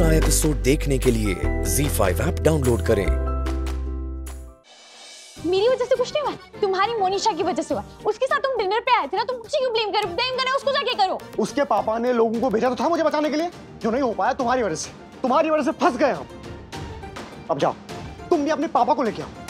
पूरा एपिसोड देखने के लिए Z5 ऐप डाउनलोड करें। मेरी वजह से कुछ नहीं हुआ। तुम्हारी मोनिशा की वजह से हुआ। उसके साथ तुम डिनर पे आए थे ना तुम मुझे क्यों ब्लेम करो ब्लेम करना उसको जाके करो। उसके पापा ने लोगों को भेजा तो था मुझे बचाने के लिए। जो नहीं हो पाया तुम्हारी वजह से? तुम्हारी वजह से फंस गए हम। अब जाओ तुम भी अपने पापा को लेके आओ।